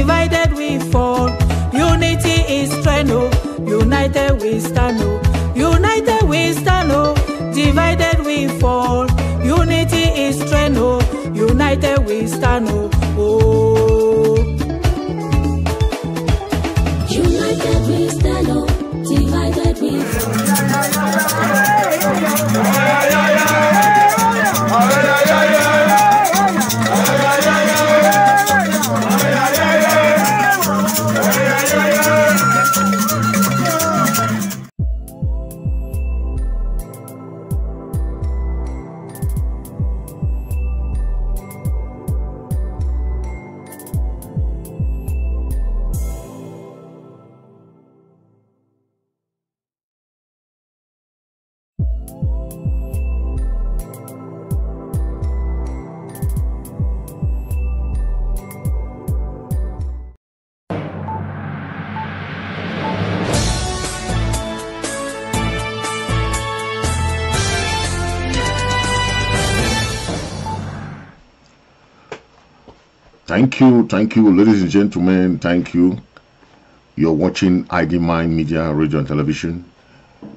divided we fall. Unity is strength, oh. United we stand, oh. United we stand, oh. Divided we fall. Unity is strength, oh. United we stand, oh. oh. United we stand up, divided we fall. Thank you, thank you, ladies and gentlemen. Thank you. You're watching ID Mind Media, Radio and Television.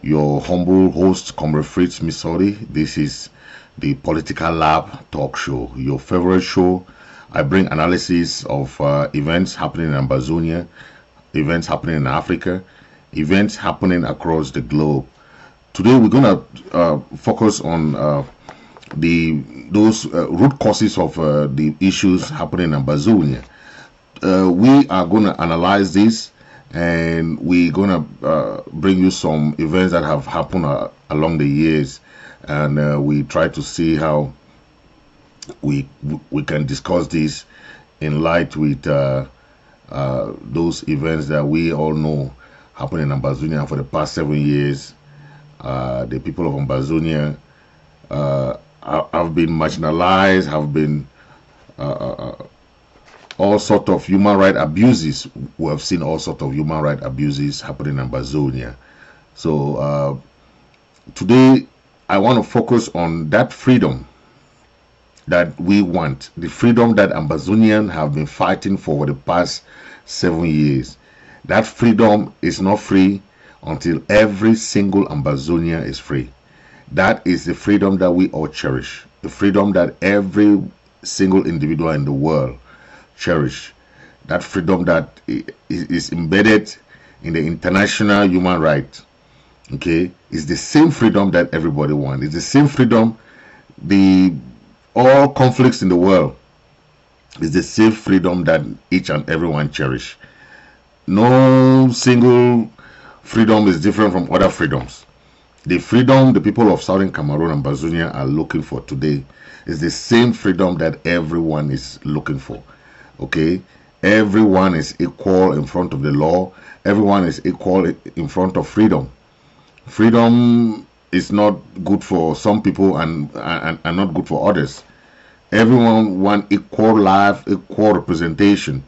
Your humble host, Comrade Fritz Misodi This is the Political Lab Talk Show, your favorite show. I bring analysis of uh, events happening in Ambazonia, events happening in Africa, events happening across the globe. Today, we're to uh, focus on uh, the those uh, root causes of uh, the issues happening in Ambazonia. Uh, we are going to analyze this and we're going to uh, bring you some events that have happened uh, along the years and uh, we try to see how we we can discuss this in light with those events that we all know happened in Ambazonia for the past seven years. The people of Ambazonia ha- have been marginalized, have been uh, uh, all sort of human right abuses. We have seen all sort of human right abuses happening in Ambazonia. So uh, today, I want to focus on that freedom that we want, the freedom that Ambazonians have been fighting for the past seven years. That freedom is not free until every single Ambazonian is free. That is the freedom that we all cherish, the freedom that every single individual in the world cherish. That freedom that is embedded in the international human right. Okay, it's the same freedom that everybody wants. It's the same freedom the all conflicts in the world is the same freedom that each and everyone cherish. No single freedom is different from other freedoms. The freedom the people of Southern Cameroon Ambazonia are looking for today is the same freedom that everyone is looking for. Okay? Everyone is equal in front of the law. Everyone is equal in front of freedom. Freedom is not good for some people and, and, and not good for others. Everyone want equal life, equal representation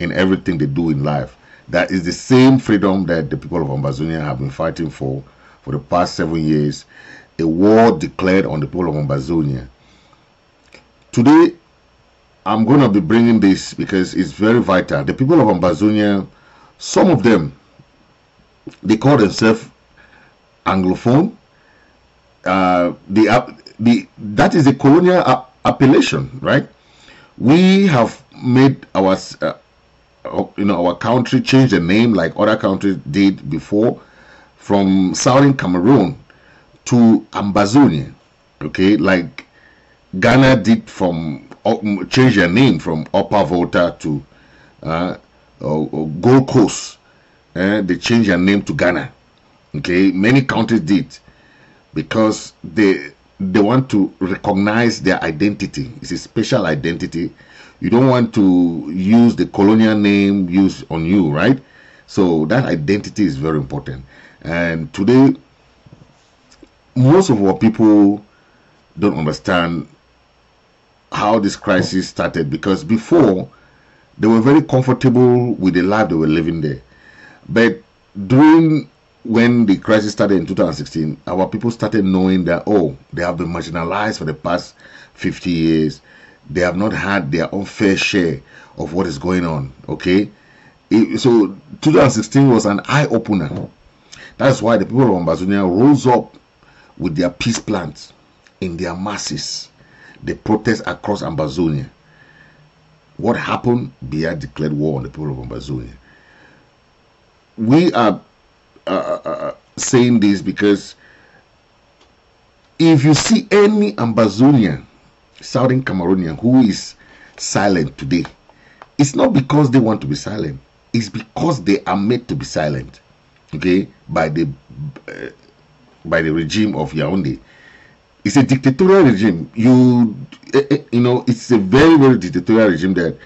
in everything they do in life. That is the same freedom that the people of Ambazonia have been fighting for for the past seven years. A war declared on the people of Ambazonia. Today, I'm going to be bringing this because it's very vital. The people of Ambazonia, some of them, they call themselves Anglophone. Uh, the, the, that is a colonial appellation, right? We have made our uh, you know our country change the name like other countries did before from southern cameroon to ambazonia okay? Like ghana did from uh, change their name from upper volta to uh, gold coast uh, they changed their name to ghana okay? Many countries did because they they want to recognize their identity. It's a special identity. You don't want to use the colonial name used on you right? So that identity is very important and today most of our people don't understand how this crisis started because before they were very comfortable with the life they were living there but during when the crisis started in 2016 our people started knowing that oh they have been marginalized for the past 50 years they have not had their own fair share of what is going on. Okay, It- so 2016 was an eye opener. That's why the people of Ambazonia rose up with their peace plans in their masses. They protest across Ambazonia. What happened? Biya declared war on the people of Ambazonia. We are uh, uh, uh, saying this because if you see any Ambazonian, Southern Cameroonian who is silent today, it's not because they want to be silent. It's because they are made to be silent, okay, by the uh, by the regime of Yaoundé. It's a dictatorial regime. You eh, eh, you know, it's a very very dictatorial regime that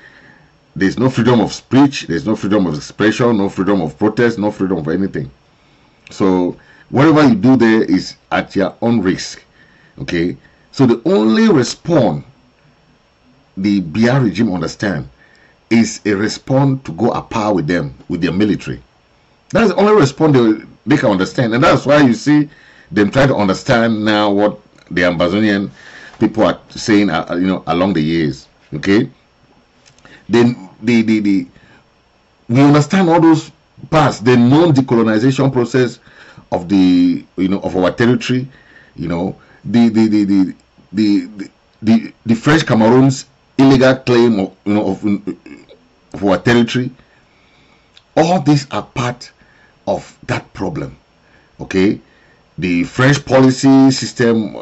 there's no freedom of speech, there's no freedom of expression, no freedom of protest, no freedom of anything. So whatever you do there is at your own risk. Okay. So the only response the Biya regime understand is a response to go apart with them, with their military. That's the only response they, they can understand. And that's why you see them try to understand now what the Ambazonian people are saying, uh, uh, you know, along the years. Okay. Then the, the, the, we understand all those parts, the non-decolonization process of the, you know, of our territory, you know, the, the, the, the, the, the, the, the French Cameroon's illegal claim of, you know, of, of our territory. All these are part of that problem. Okay, the French policy system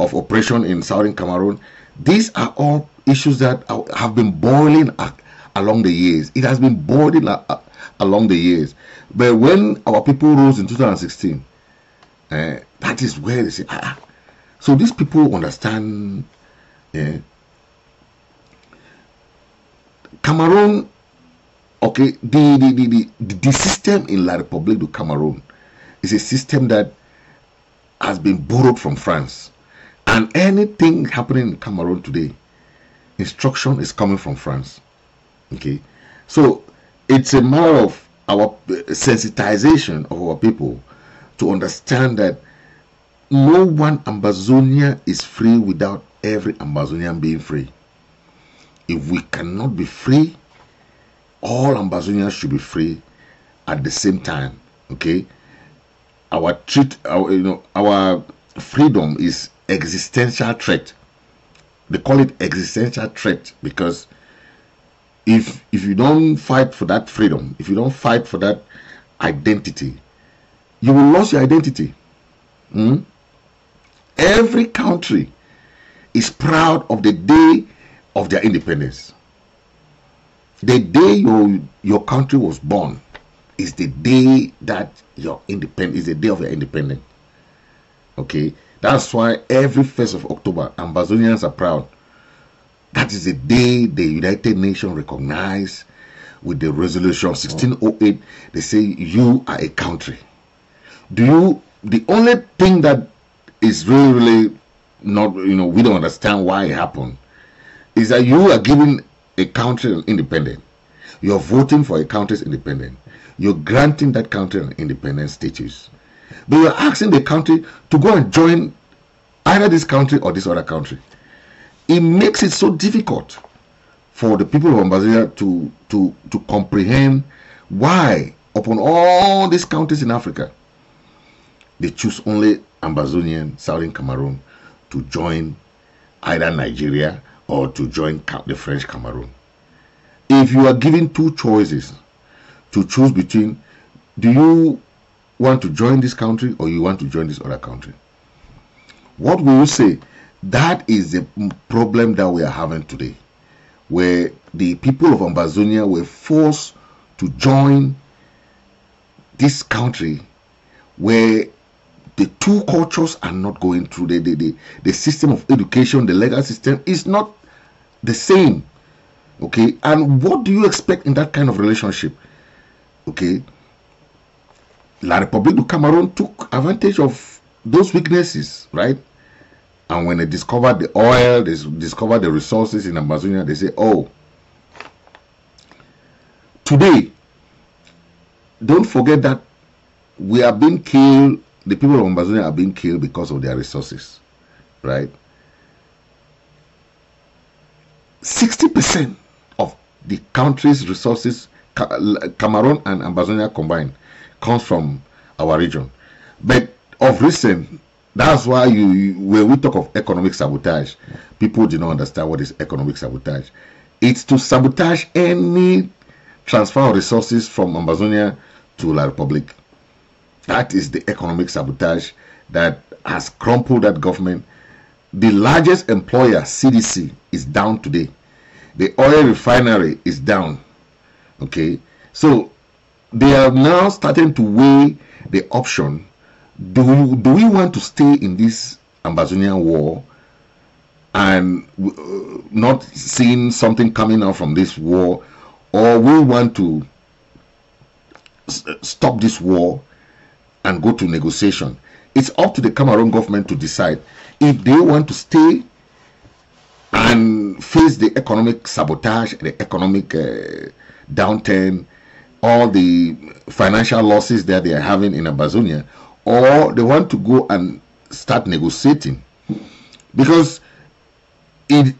of operation in southern Cameroon. These are all issues that have been boiling along the years. It has been boiling along the years. But when our people rose in 2016, eh, that is where they say, ah, ah. so these people understand. eh, Cameroon, okay, the the, the, the, the system in La République du Cameroon is a system that has been borrowed from France. And anything happening in Cameroon today, instruction is coming from France. Okay, so it's a matter of our uh, sensitization of our people to understand that no one Ambazonia is free without every Ambazonian being free. If we cannot be free, all Ambazonians should be free at the same time. Okay, our treat, our you know, our freedom is existential threat. They call it existential threat because if if you don't fight for that freedom, if you don't fight for that identity, you will lose your identity. Hmm? Every country is proud of the day of their independence. The day your your country was born is the day that your independent is the day of your independence. Okay, that's why every first of October, Ambazonians are proud. That is the day the United Nations recognize with the resolution 1608. They say you are a country. Do you? The only thing that is really, really not, you know, we don't understand why it happened, is that you are giving a country independent. You're voting for a country's independent. You're granting that country an independent status. But you're asking the country to go and join either this country or this other country. It makes it so difficult for the people of Ambazonia to, to, to comprehend why, upon all these countries in Africa, they choose only Ambazonian, Southern Cameroon, to join either Nigeria or to join the French Cameroon. If you are given two choices to choose between, do you want to join this country or you want to join this other country? What will you say? That is the problem that we are having today, where the people of Ambazonia were forced to join this country where the two cultures are not going through the, the, the, the system of education the legal system is not the same okay? And what do you expect in that kind of relationship okay? La republique du cameroon took advantage of those weaknesses right? And when they discovered the oil they discovered the resources in ambazonia they say oh today don't forget that we are being killed the people of ambazonia are being killed because of their resources right 60% of the country's resources, Cameroon and Ambazonia combined, comes from our region. But of recent, that's why you, when we talk of economic sabotage, people do not understand what is economic sabotage. It's to sabotage any transfer of resources from Ambazonia to La Republic. That is the economic sabotage that has crumpled that government. The largest employer, CDC, is down today. The oil refinery is down. Okay, so they are now starting to weigh the option: do we, do we want to stay in this Ambazonian war and uh, not seeing something coming out from this war, or we want to stop this war and go to negotiation. It's up to the Cameroon government to decide if they want to stay and face the economic sabotage, the economic uh, downturn, all the financial losses that they are having in Ambazonia, or they want to go and start negotiating. Because it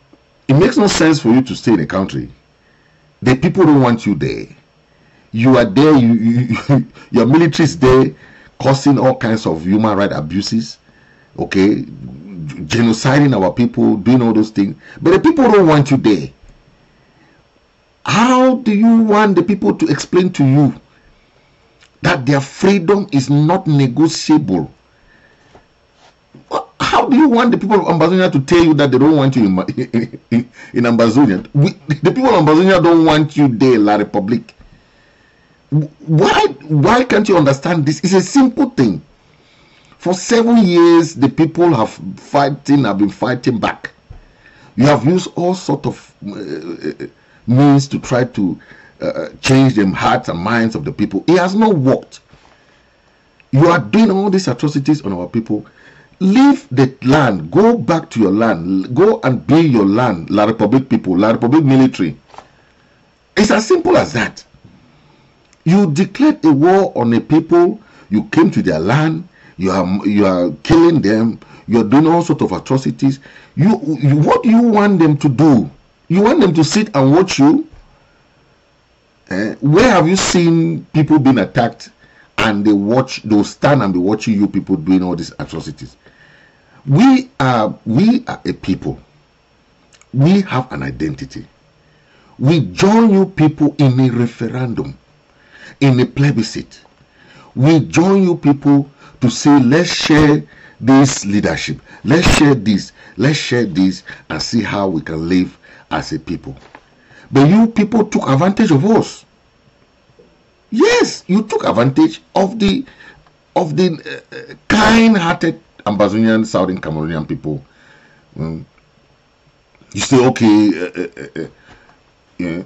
it makes no sense for you to stay in a country. The people don't want you there you are there you, you your military is there causing all kinds of human right abuses okay? Genociding our people doing all those things. But the people don't want you there. How do you want the people to explain to you that their freedom is not negotiable? How do you want the people of Ambazonia to tell you that they don't want you in, in, in Ambazonia? We, the people of Ambazonia don't want you there, La Republic why why can't you understand this? It's a simple thing for seven years the people have fighting have been fighting back. You have used all sort of uh, means to try to uh, change the hearts and minds of the people. It has not worked. You are doing all these atrocities on our people. Leave the land. Go back to your land. Go and build your land la republic people la republic military. It's as simple as that. You declared a war on a people. You came to their land you are you are killing them. You're doing all sorts of atrocities. You, you what do you want them to do? You want them to sit and watch you? Eh, where have you seen people being attacked and they watch they'll stand and be watching you people doing all these atrocities? We are we are a people. We have an identity. We join you people in a referendum in a plebiscite. We join you people to say, let's share this leadership, let's share this, let's share this, and see how we can live as a people. But you people took advantage of us. Yes, you took advantage of the of the uh, uh, kind-hearted Ambazonian Southern Cameroonian people. Mm. You say, okay, uh, uh, uh, uh, yeah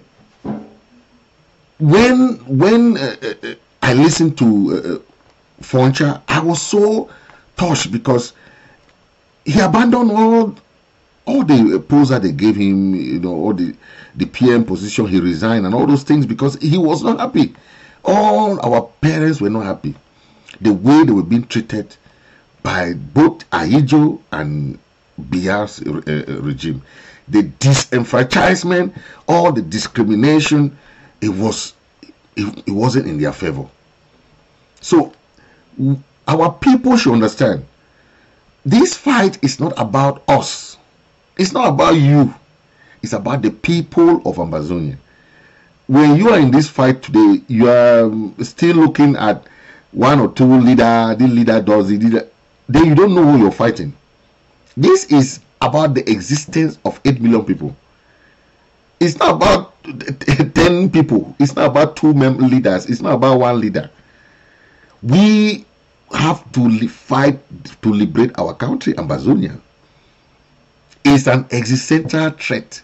when when I listen to Foncha, I was so touched because he abandoned all all the posts that they gave him, you know, all the the PM position. He resigned and all those things because he was not happy. All our parents were not happy. The way they were being treated by both Ahidjo and Biya's uh, uh, regime, the disenfranchisement, all the discrimination, it was it, it wasn't in their favor. So our people should understand this fight is not about us. It's not about you. It's about the people of Ambazonia. When you are in this fight today, you are um, still looking at one or two leader, the leader does it, leader. Then you don't know who you're fighting. This is about the existence of 8 million people. It's not about 10 people. It's not about two leaders. It's not about one leader. We have to fight to liberate our country, Ambazonia. It's an existential threat.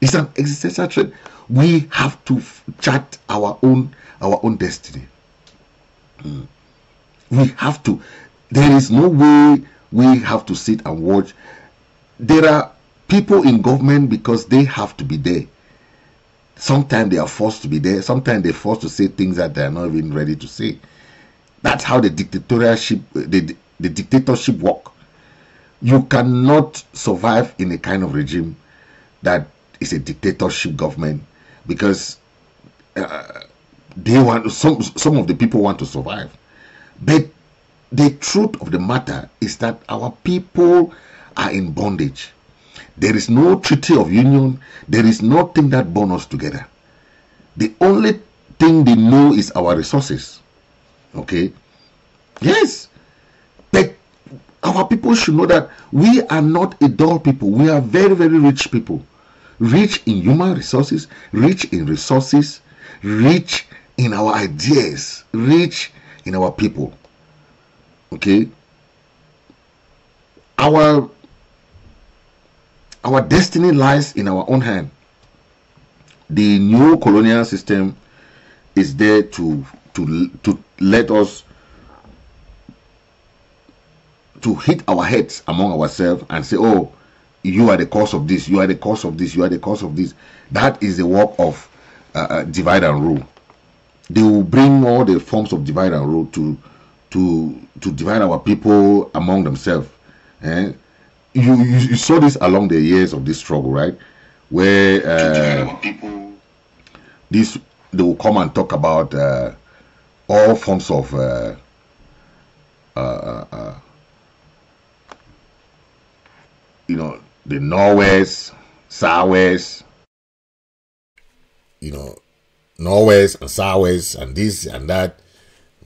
It's an existential threat. We have to chart our own our own destiny. Mm. We have to. There is no way we have to sit and watch. There are people in government because they have to be there. Sometimes they are forced to be there. Sometimes they're forced to say things that they are not even ready to say. That's how the dictatorship, the, the dictatorship work. You cannot survive in a kind of regime that is a dictatorship government because uh, they want some some of the people want to survive but the truth of the matter is that our people are in bondage there is no treaty of union. There is nothing that bonds us together. The only thing they know is our resources. Okay? Yes. But our people should know that we are not a dull people. We are very very rich people. Rich in human resources rich in resources rich in our ideas rich in our people. Okay? Our our destiny lies in our own hand. The new colonial system is there to to to let us to hit our heads among ourselves and say oh you are the cause of this you are the cause of this you are the cause of this. That is the work of uh, uh, divide and rule. They will bring all the forms of divide and rule to to to divide our people among themselves and you, you, you saw this along the years of this struggle right where uh, people, this they will come and talk about uh, all forms of uh, uh, uh, you know the Norways, Sours, you know, Norways and Sours and this and that,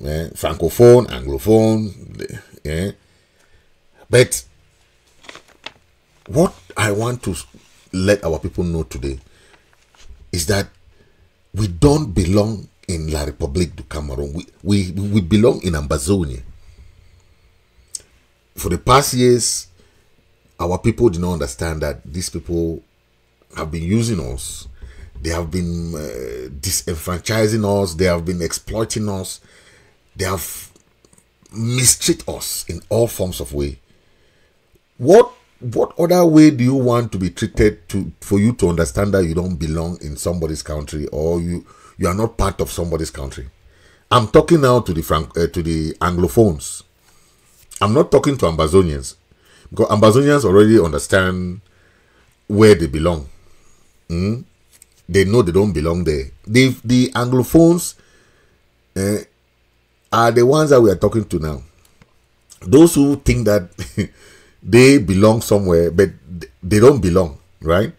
eh, Francophone, Anglophone, yeah. But what I want to let our people know today is that we don't belong in La République du Cameroon. We, we, we belong in Ambazonia. For the past years, our people did not understand that these people have been using us. They have been uh, disenfranchising us. They have been exploiting us. They have mistreat us in all forms of way. What what other way do you want to be treated to for you to understand that you don't belong in somebody's country or you you are not part of somebody's country? I'm talking now to the Frank, uh, to the Anglophones. I'm not talking to Ambazonians because Ambazonians already understand where they belong. Mm? They know they don't belong there. The the Anglophones uh, are the ones that we are talking to now. Those who think that they belong somewhere, but they don't belong, right?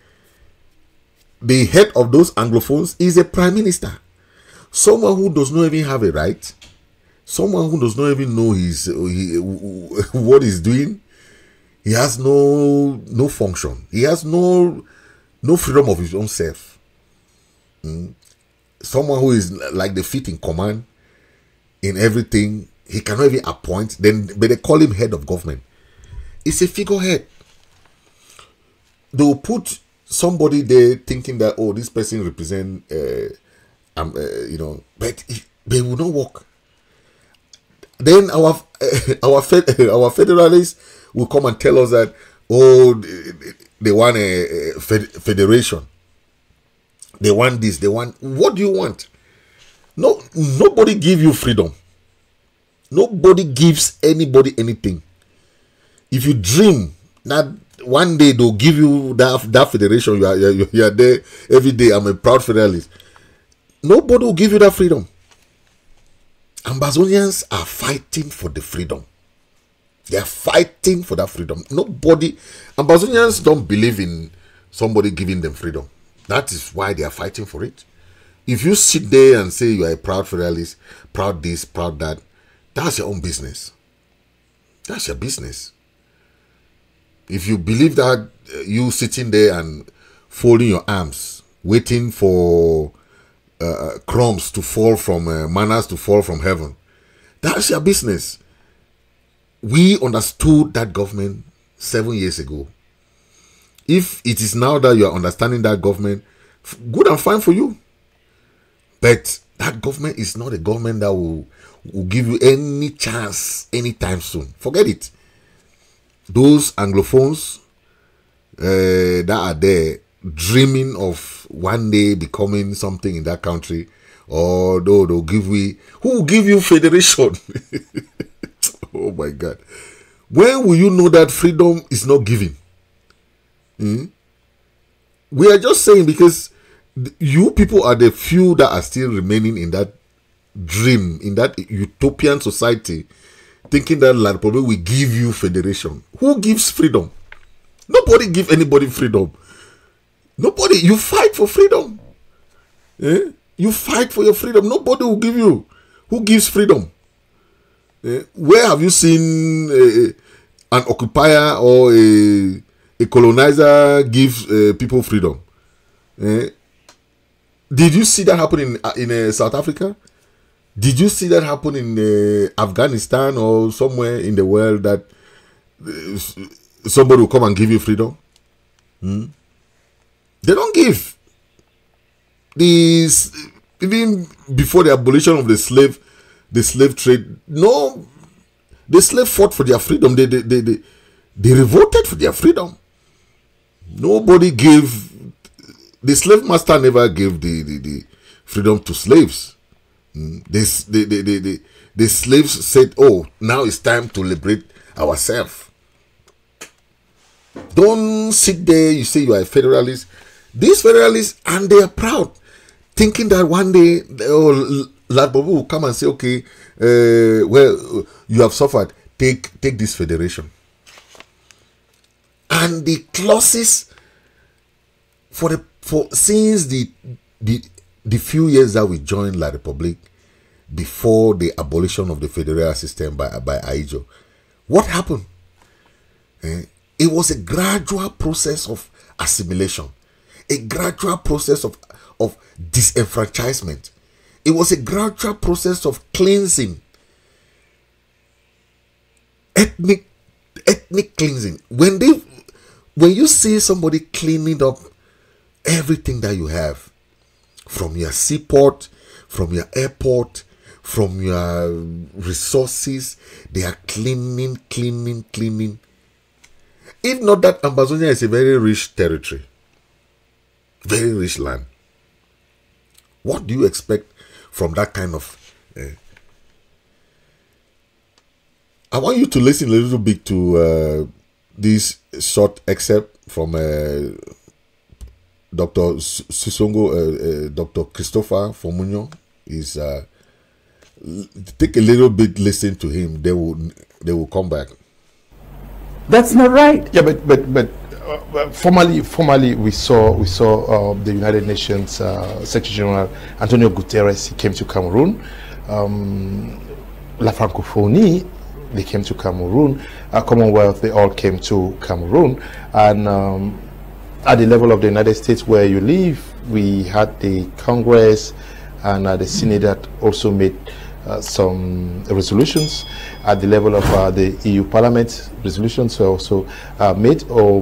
The head of those Anglophones is a prime minister, someone who does not even have a right, someone who does not even know his he, what he's doing. He has no no function. He has no no freedom of his own self. Mm. Someone who is like the feet in command in everything. He cannot even appoint. Then, but they call him head of government. It's a figurehead. They will put somebody there thinking that oh, this person represent, uh, um, uh, you know, but they will not work. Then our uh, our our federalists will come and tell us that oh, they want a federation. They want this. They want. What do you want? No, nobody give you freedom. Nobody gives anybody anything if you dream that one day they'll give you that that federation, you are you, are there every day. I'm a proud federalist. Nobody will give you that freedom. Ambazonians are fighting for the freedom. They are fighting for that freedom. Nobody, Ambazonians don't believe in somebody giving them freedom. That is why they are fighting for it. If you sit there and say you are a proud federalist, proud this, proud that, that's your own business. That's your business. If you believe that uh, you sitting there and folding your arms, waiting for uh, uh crumbs to fall from uh, manners to fall from heaven, that's your business. We understood that government seven years ago. If it is now that you are understanding that government, good and fine for you. But that government is not a government that will, will give you any chance anytime soon. Forget it those Anglophones uh, that are there dreaming of one day becoming something in that country, or no, they'll give we who will give you federation? oh my God! When will you know that freedom is not given? Hmm? we are just saying because you people are the few that are still remaining in that dream, in that utopian society, thinking that La Republic will give you federation. Who gives freedom? Nobody give anybody freedom. Nobody. You fight for freedom. Eh? You fight for your freedom. Nobody will give you. Who gives freedom? Eh? Where have you seen eh, an occupier or a, a colonizer give uh, people freedom? Eh? Did you see that happen in uh, in uh, South Africa? Did you see that happen in uh, Afghanistan or somewhere in the world that uh, somebody will come and give you freedom? Hmm? They don't give. These even before the abolition of the slave, the slave trade. No, the slave fought for their freedom. They they they they, they revolted for their freedom. Nobody gave. The slave master never gave the the, the freedom to slaves. Mm. This the the, the the the slaves said, "Oh, now it's time to liberate ourselves." Don't sit there. You say you are a federalist. These federalists, and they are proud, thinking that one day, oh, Lad Bobo will come and say, "Okay, uh, well, you have suffered. Take take this federation." And the clauses for the for since the the the few years that we joined La Republic before the abolition of the federal system by by Ahidjo, what happened? Eh, it was a gradual process of assimilation, a gradual process of of disenfranchisement. It was a gradual process of cleansing, ethnic ethnic cleansing. When they when you see somebody cleaning up everything that you have from your seaport, from your airport, from your resources, they are cleaning, cleaning, cleaning. If not that, Ambazonia is a very rich territory, very rich land. What do you expect from that kind of? eh? I want you to listen a little bit to uh, this short excerpt from uh, Dr. Sisongo, uh, uh, Dr. Christopher Fomunyoh. Is uh, take a little bit, listen to him. They will they will come back. That's not right. Yeah, but but but uh, uh, formally, formally, we saw we saw uh, the United Nations uh, Secretary General Antonio Guterres. He came to Cameroon. Um, La Francophonie, they came to Cameroon. Uh, Commonwealth, they all came to Cameroon, and um, at the level of the United States where you live, we had the Congress and uh, the Senate that also made uh, some resolutions. At the level of uh, the EU Parliament, resolutions were also uh, made. Or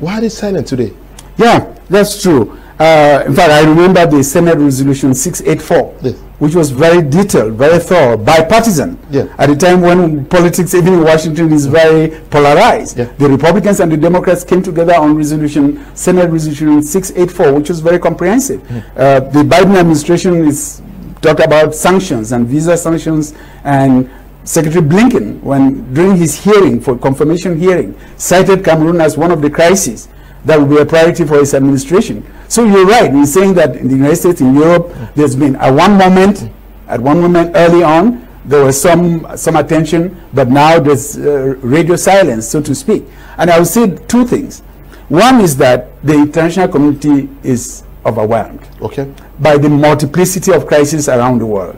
why are they silent today? Yeah, that's true. Uh, in fact, I remember the Senate Resolution 684, Yes. Which was very detailed, very thorough, bipartisan. Yeah. At a time when politics, even in Washington, is very polarized. Yeah. The Republicans and the Democrats came together on resolution, Senate Resolution 684, which was very comprehensive. Uh, the Biden administration is talked about sanctions and visa sanctions and Secretary Blinken, when during his hearing for confirmation hearing, cited Cameroon as one of the crises that will be a priority for his administration. So you're right in saying that in the United States, in Europe, there's been at one moment, at one moment early on, there was some some attention, but now there's uh, radio silence, so to speak. And I would say two things. One is that the international community is overwhelmed Okay. by the multiplicity of crises around the world.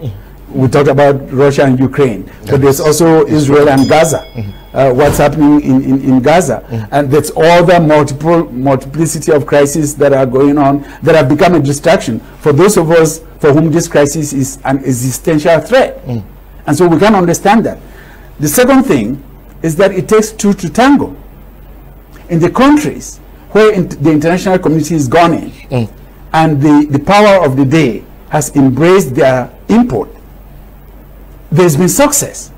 We talked about Russia and Ukraine, but there's also Israel and Gaza. Uh, what's happening in, in, in Gaza, mm. and that's all the multiple multiplicity of crises that are going on that have become a distraction for those of us for whom this crisis is an existential threat, mm. and so we can understand that. The second thing is that it takes two to tango. In the countries where in the international community is gone in, mm. and the, the power of the day has embraced their import, there's been success.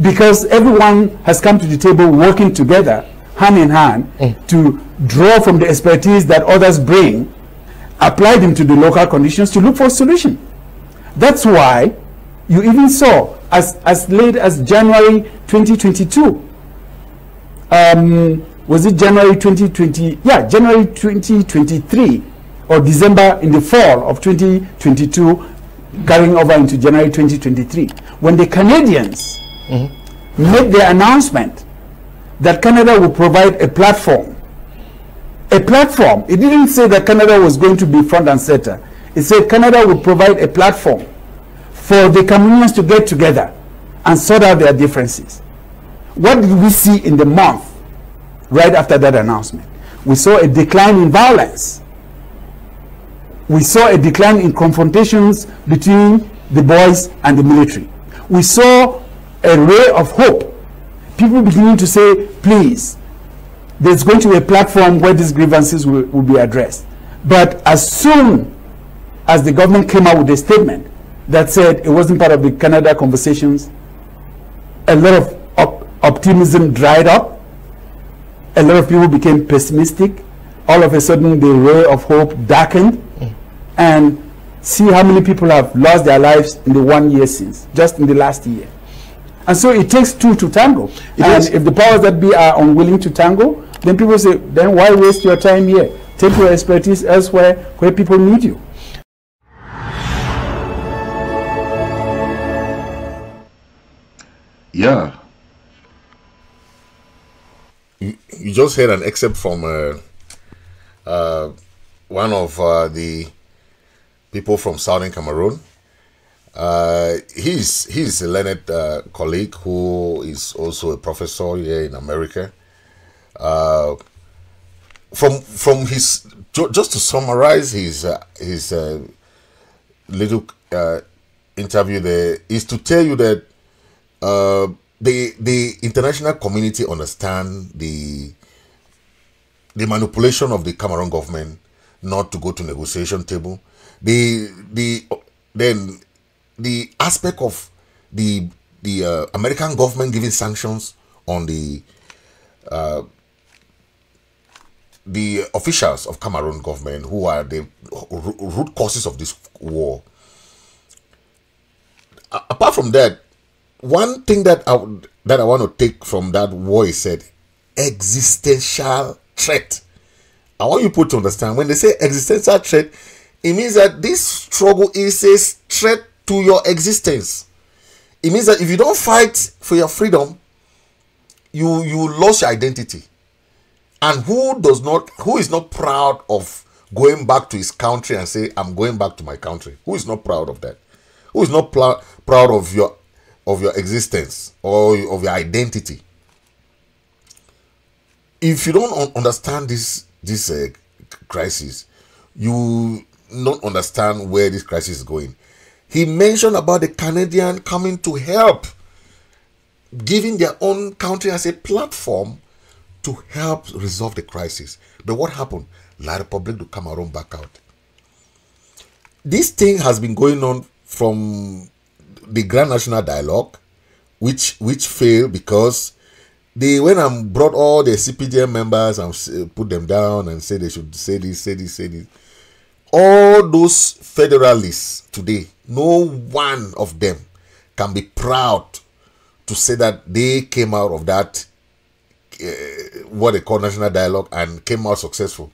Because everyone has come to the table working together, hand in hand, to draw from the expertise that others bring, apply them to the local conditions to look for a solution. That's why you even saw, as, as late as January 2022, um, was it January 2020? Yeah, January 2023 or December in the fall of 2022, carrying over into January 2023, when the Canadians made the announcement that Canada would provide a platform. A platform. It didn't say that Canada was going to be front and center. It said Canada would provide a platform for the Cameroonians to get together and sort out their differences. What did we see in the month right after that announcement? We saw a decline in violence. We saw a decline in confrontations between the boys and the military. We saw a ray of hope. People beginning to say, please, there's going to be a platform where these grievances will, will be addressed. But as soon as the government came out with a statement that said it wasn't part of the Canada conversations, a lot of op- optimism dried up. A lot of people became pessimistic. All of a sudden, the ray of hope darkened. And see how many people have lost their lives in the one year since, just in the last year. And so it takes two to tango. and does. if the powers that be are unwilling to tango, then people say, then why waste your time here? Take your expertise elsewhere where people need you. Yeah. you just heard an excerpt from uh, uh, one of uh, the people from southern Cameroon. Uh, he's he's a learned uh, colleague who is also a professor here in America. Uh, from from his just to summarize his uh, his uh, little uh, interview there is to tell you that uh, the the international community understand the the manipulation of the Cameroon government not to go to negotiation table. The the then the aspect of the the uh, American government giving sanctions on the uh, the officials of Cameroon government who are the root causes of this war. A- apart from that, one thing that I would- that I want to take from that war is said existential threat. I want you people to understand when they say existential threat, it means that this struggle is a threat to your existence. It means that if you don't fight for your freedom, you you lost your identity. And who does not who is not proud of going back to his country and say, I'm going back to my country? Who is not proud of that? Who is not pl- proud of your of your existence or of your identity? If you don't un- understand this this uh, crisis, you don't understand where this crisis is going. He mentioned about the Canadian coming to help, giving their own country as a platform to help resolve the crisis. But what happened? La Republic to Cameroon back out. This thing has been going on from the Grand National Dialogue, which which failed because they went and brought all the CPDM members and put them down and say they should say this, say this, say this. All those federalists today, no one of them can be proud to say that they came out of that eh, what they call national dialogue and came out successful.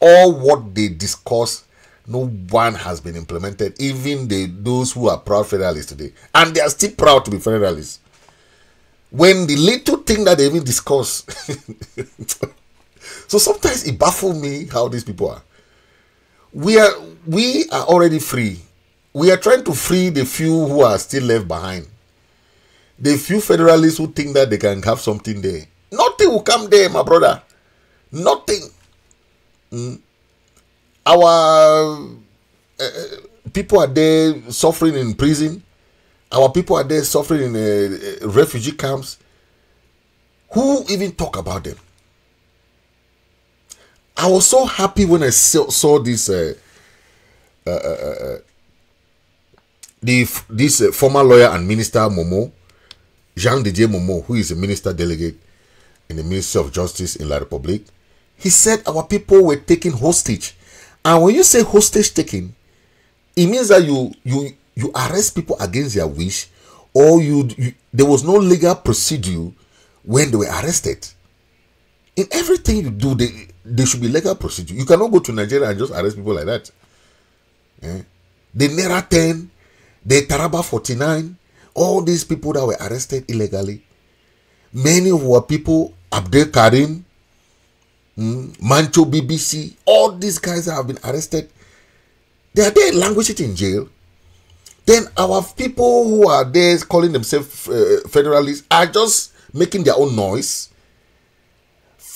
All what they discuss, no one has been implemented. Even the those who are proud federalists today, and they are still proud to be federalists. When the little thing that they even discuss, so sometimes it baffles me how these people are. We are we are already free. We are trying to free the few who are still left behind the few federalists who think that they can have something there. Nothing will come there, my brother. Nothing. Mm. Our uh, people are there suffering in prison. Our people are there suffering in uh, refugee camps. Who even talk about them? I was so happy when I saw, this. Uh, the this uh, former lawyer and minister Momo, Jean de Dieu Momo, who is a minister delegate in the Ministry of Justice in La Republique, he said our people were taken hostage. And when you say hostage taking, it means that you you you arrest people against their wish, or you, you there was no legal procedure when they were arrested. In everything you do, they, there should be legal procedure. You cannot go to Nigeria and just arrest people like that. Eh? The Nera 10, the Taraba 49, all these people that were arrested illegally, many of our people, Abdel Karim, mm, Mancho BBC, all these guys that have been arrested, they are there languishing in jail. Then our people who are there calling themselves uh, federalists are just making their own noise.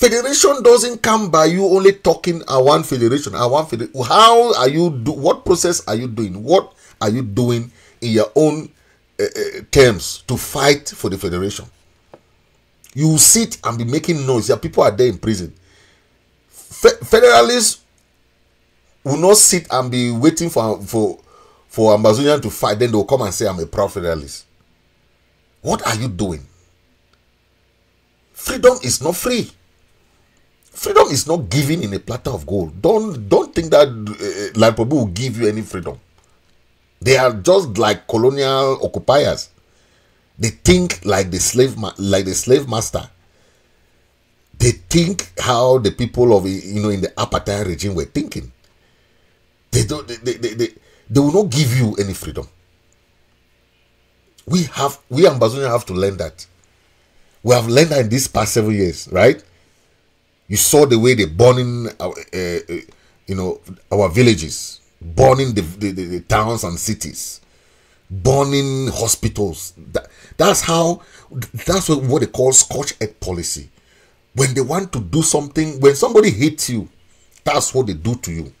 Federation doesn't come by you only talking a one federation, a one federation. How are you do? What process are you doing? What are you doing in your own uh, uh, terms to fight for the federation? You sit and be making noise. Your people are there in prison. Fe- federalists will not sit and be waiting for for for Ambazonian to fight. Then they'll come and say, "I'm a proud federalist." What are you doing? Freedom is not free. Freedom is not given in a platter of gold. Don't don't think that uh, Lipobi will give you any freedom. They are just like colonial occupiers. They think like the slave like the slave master. They think how the people of you know in the apartheid regime were thinking. They don't they, they, they, they, they will not give you any freedom. We have we Ambazonians have to learn that. We have learned that in these past seven years, right? You saw the way they burning, uh, uh, you know, our villages, burning the, the, the, the towns and cities, burning hospitals. That, that's how. That's what, what they call scorched earth policy. When they want to do something, when somebody hates you, that's what they do to you.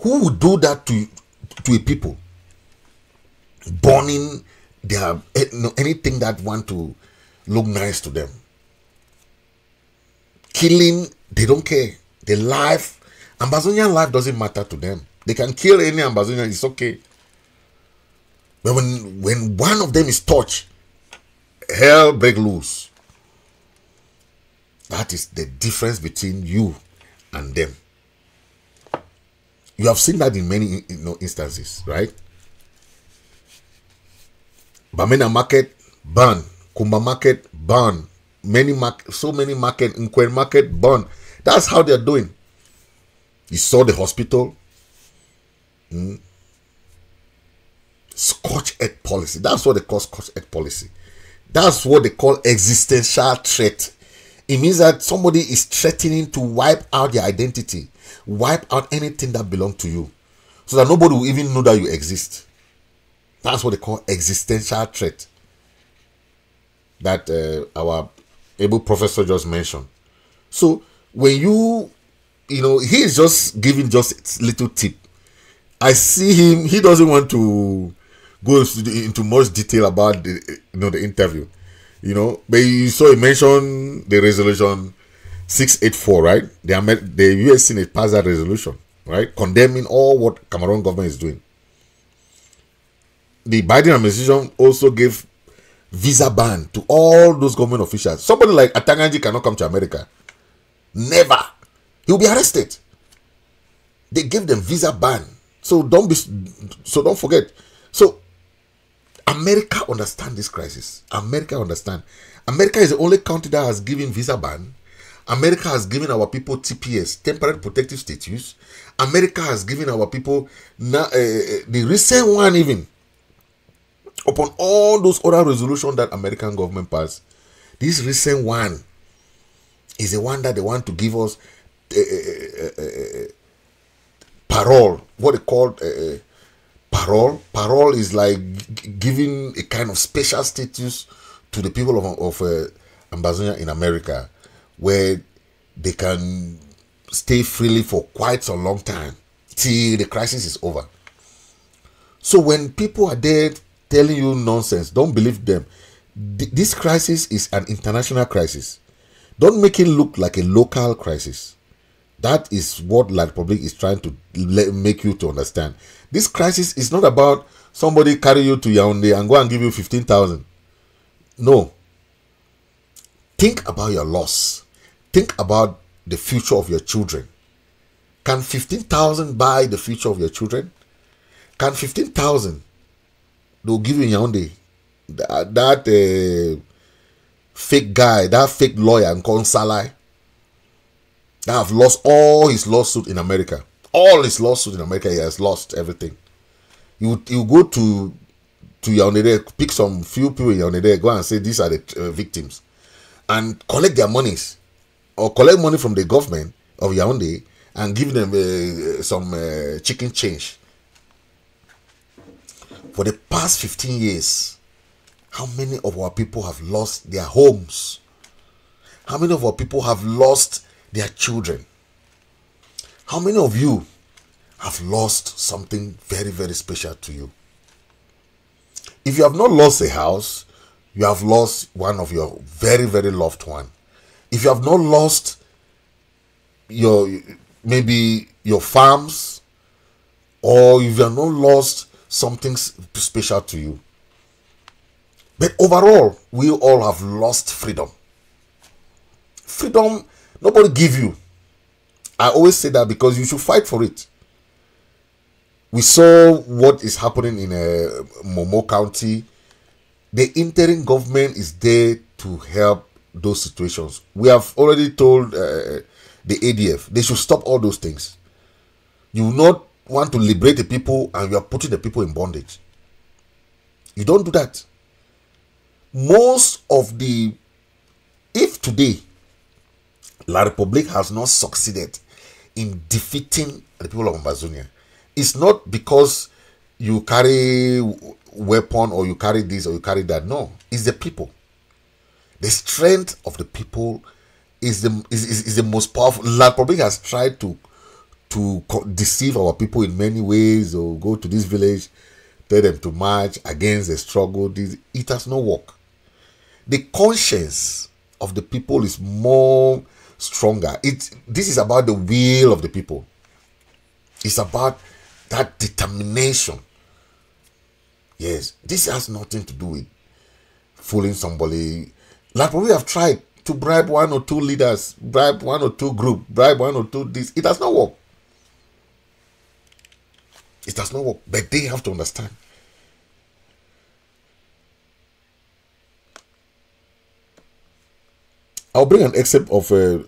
Who would do that to to a people? Burning their eh, anything that want to look nice to them. Killing, they don't care. The life, Ambazonian life doesn't matter to them. They can kill any Ambazonian, it's okay. But when when one of them is touched, hell break loose. That is the difference between you and them. You have seen that in many you know, instances, right? Bamena market burn, Kumba market burn, many market, so many market, Nkwen market burn. That's how they're doing. You saw the hospital. Mm. scorched earth policy. That's what they call scorched earth policy. That's what they call existential threat. It means that somebody is threatening to wipe out your identity, wipe out anything that belongs to you, so that nobody will even know that you exist. That's what they call existential threat. That uh, our able professor just mentioned. So when you, you know, he is just giving just little tip. I see him. He doesn't want to go into much detail about the, you know, the interview. You know, but you saw he mentioned the resolution 684, right? The, Amer- the US Senate passed that resolution, right? Condemning all what Cameroon government is doing the Biden administration also gave visa ban to all those government officials. Somebody like Atanga Nji cannot come to America. Never. He will be arrested. They gave them visa ban. So don't be so don't forget. So America understand this crisis. America understand. America is the only country that has given visa ban. America has given our people TPS, temporary protective status. America has given our people now, uh, the recent one even upon all those other resolutions that American government passed, this recent one is the one that they want to give us uh, uh, uh, parole. What they call parole. Parole is like giving a kind of special status to the people of, of uh, Ambazonia in America, where they can stay freely for quite a long time till the crisis is over. So when people are there telling you nonsense. Don't believe them. Th- this crisis is an international crisis. Don't make it look like a local crisis. That is what La Republic is trying to make you to understand. This crisis is not about somebody carry you to Yaoundé and go and give you 15,000. No. Think about your loss. Think about the future of your children. Can 15,000 buy the future of your children? Can 15,000 they'll give you in Yaoundé that, that uh, fake guy, that fake lawyer, Nkonsalai, that have lost all his lawsuit in America. All his lawsuit in America, he has lost everything. You you go to to Yaoundé, pick some few people in Yaoundé, go and say these are the uh, victims, and collect their monies, or collect money from the government of Yaoundé and give them uh, some uh, chicken change. For the past 15 years, how many of our people have lost their homes? How many of our people have lost their children? How many of you have lost something very, very special to you? If you have not lost a house, you have lost one of your very, very loved one. If you have not lost your maybe your farms, or if you have not lost something special to you. But overall, we all have lost freedom. Freedom, nobody give you. I always say that because you should fight for it. We saw what is happening in uh, Momo County. The interim government is there to help those situations. We have already told uh, the ADF they should stop all those things. You will not want to liberate the people and you are putting the people in bondage. You don't do that. Most of the, if today La Republique has not succeeded in defeating the people of Ambazonia, it's not because you carry weapon or you carry this or you carry that. No, it's the people. The strength of the people is the is, is, is the most powerful. La Republique has tried to to deceive our people in many ways or go to this village, tell them to march against the struggle. This, it has not worked. The conscience of the people is more stronger. It this is about the will of the people. It's about that determination. Yes, this has nothing to do with fooling somebody. Like we have tried to bribe one or two leaders, bribe one or two group, bribe one or two this. It does not work. It does not work. But they have to understand. I'll bring an excerpt of uh,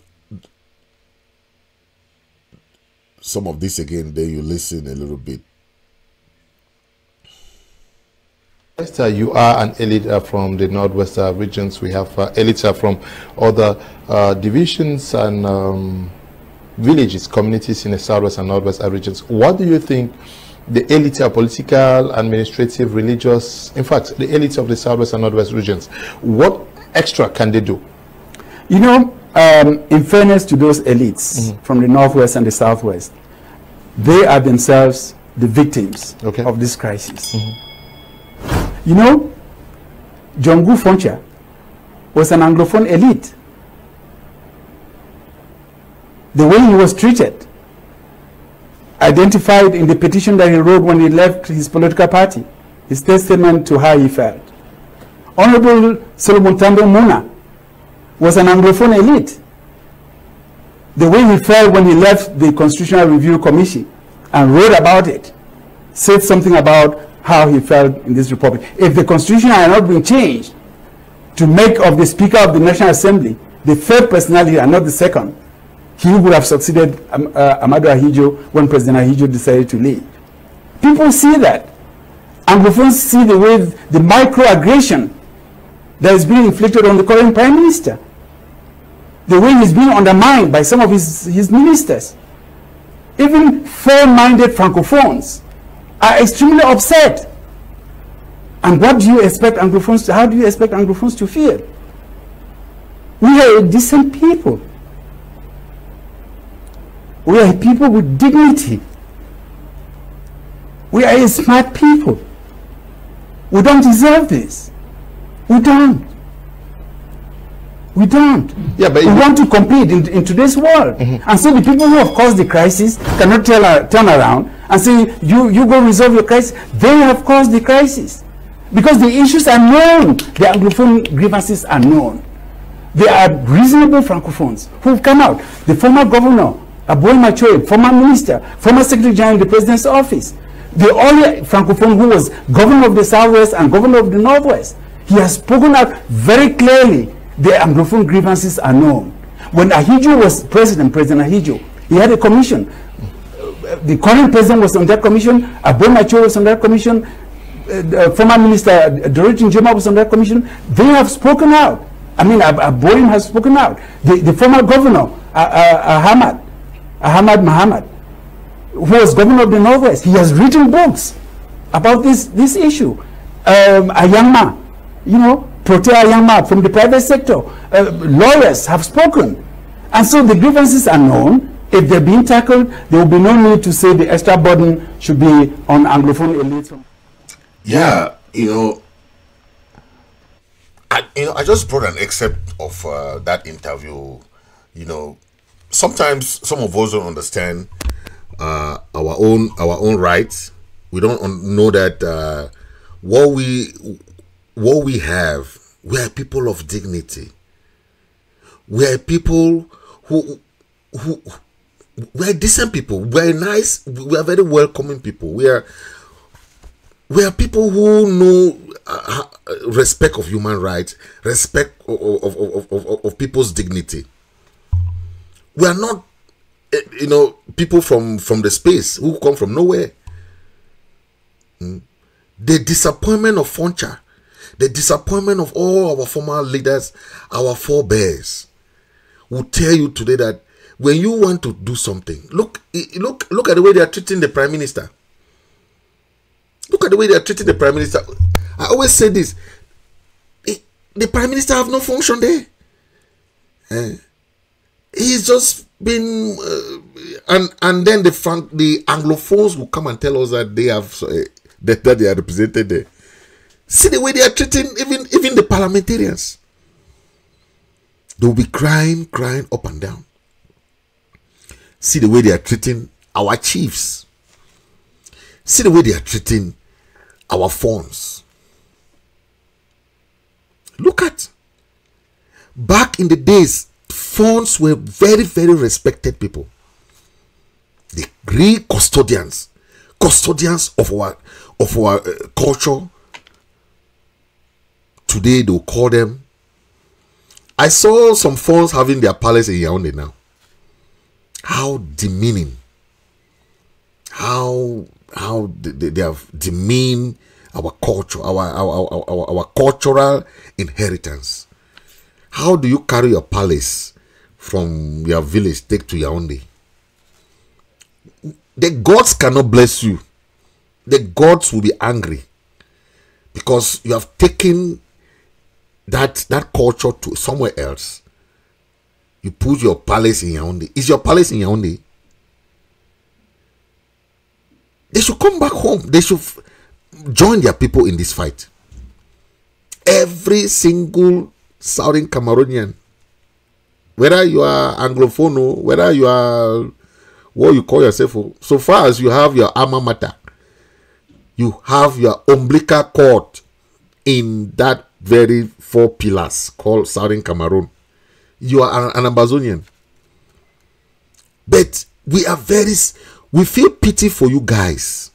some of this again. Then you listen a little bit. Esther, you are an elite from the Northwest regions. We have uh, elites from other uh, divisions and um, villages, communities in the Southwest and Northwest regions. What do you think the elite are political, administrative, religious, in fact, the elites of the Southwest and Northwest regions, what extra can they do? You know, um, in fairness to those elites from the northwest and the southwest, they are themselves the victims Okay. of this crisis. You know, John Ngu Foncha was an Anglophone elite. The way he was treated, identified in the petition that he wrote when he left his political party, his testament to how he felt. Honorable Solomon Tandeng Muna was an Anglophone elite. The way he felt when he left the Constitutional Review Commission and wrote about it said something about how he felt in this republic. If the Constitution had not been changed to make of the Speaker of the National Assembly the third personality and not the second, he would have succeeded um, uh, Ahmadou Ahidjo when President Ahidjo decided to leave. People see that. Anglophones see the way the microaggression that is being inflicted on the current prime minister. The way he's being undermined by some of his, his ministers. Even fair-minded francophones are extremely upset. And what do you expect Anglophones to, how do you expect Anglophones to feel? We are decent people. We are people with dignity. We are a smart people. We don't deserve this. We don't. We don't. Yeah, but we want to compete in, in today's world. And so the people who have caused the crisis cannot tell, uh, turn around and say, you, you go resolve your crisis. They have caused the crisis. Because the issues are known. The Anglophone grievances are known. There are reasonable francophones who've come out. The former governor, Abouem à Tchoyi, former minister, former secretary general in the president's office, the only francophone who was governor of the southwest and governor of the northwest. He has spoken out very clearly The Anglophone grievances are known. When Ahidjo was president, President Ahidjo, he had a commission. Uh, The current president was on that commission. Abouem à Tchoyi was on that commission. Uh, the former minister uh, Dorothy Njeuma was on that commission. They have spoken out. I mean, Ab- has spoken out. The, the former governor, uh, uh, Ahmad, Ahmad Muhammad, who was governor of the Northwest, he has written books about this, this issue. Um, Ayangma, you know, Protais Ayangma from the private sector, uh, lawyers have spoken. And so the grievances are known. If they're being tackled, there will be no need to say the extra burden should be on Anglophone elites. Yeah, you know, I you know I just brought an excerpt of uh, that interview. You know, sometimes some of us don't understand uh, our own our own rights. We don't know that uh, what we what we have. We are people of dignity. We are people who who we are decent people. We are nice. We are very welcoming people. We are we are people who know uh, respect of human rights, respect of, of, of, of, of people's dignity. We are not, eh, you know, people from from the space who come from nowhere. Mm. The disappointment of Foncha, the disappointment of all our former leaders, our forebears, will tell you today that when you want to do something, look, look, look at the way they are treating the prime minister. Look at the way they are treating the prime minister. I always say this: eh, the prime minister have no function there. Eh, He's just been, uh, and and then the Frank, the Anglophones will come and tell us that they have uh, that, that they are represented there. See the way they are treating even even the parliamentarians. They will be crying, crying up and down. See the way they are treating our chiefs. See the way they are treating our fons. Look at back in the days, fons were very, very respected people. The Greek custodians, custodians of our of our uh, culture. Today they'll call them. I saw some fons having their palace in Yaoundé now. How demeaning how how they, they, have demeaned our culture, our our, our, our our cultural inheritance. How do you carry your palace from your village take to Yaoundé? The gods cannot bless you. The gods will be angry because you have taken that that culture to somewhere else. You put your palace in Yaoundé. Is your palace in Yaoundé? They should come back home. They should join their people in this fight. Every single Southern Cameroonian, whether you are Anglophone, whether you are what you call yourself, so far as you have your alma mater, you have your umbilical cord in that very four pillars called Southern Cameroon. You are an, an Ambazonian. But we are very, we feel pity for you guys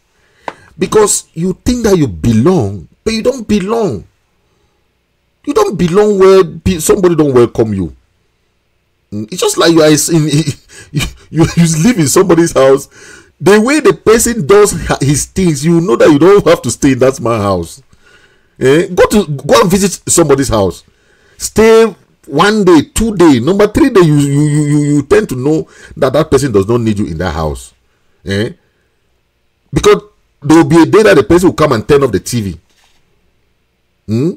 because you think that you belong, but you don't belong. You don't belong where somebody don't welcome you. Mm, It's just like you are in, you, you, live in somebody's house. The way the person does his things, you know that you don't have to stay in that man's house. Eh? Go to go and visit somebody's house. Stay one day, two day, number three day. You you you, you tend to know that that person does not need you in that house. Eh? Because there will be a day that the person will come and turn off the TV. Hmm?